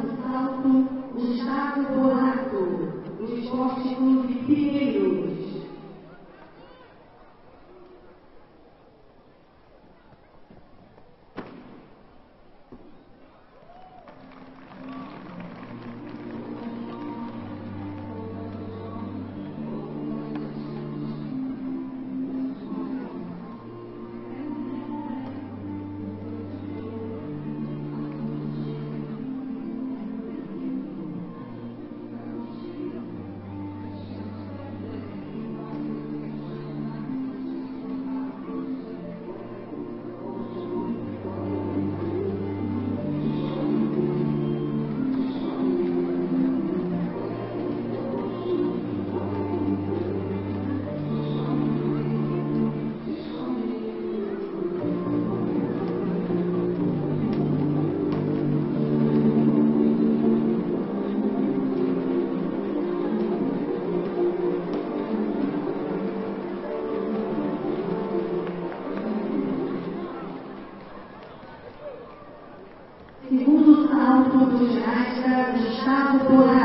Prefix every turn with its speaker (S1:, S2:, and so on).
S1: do Salto, Gustavo segundo o Salmo dos Gerais, do Estado por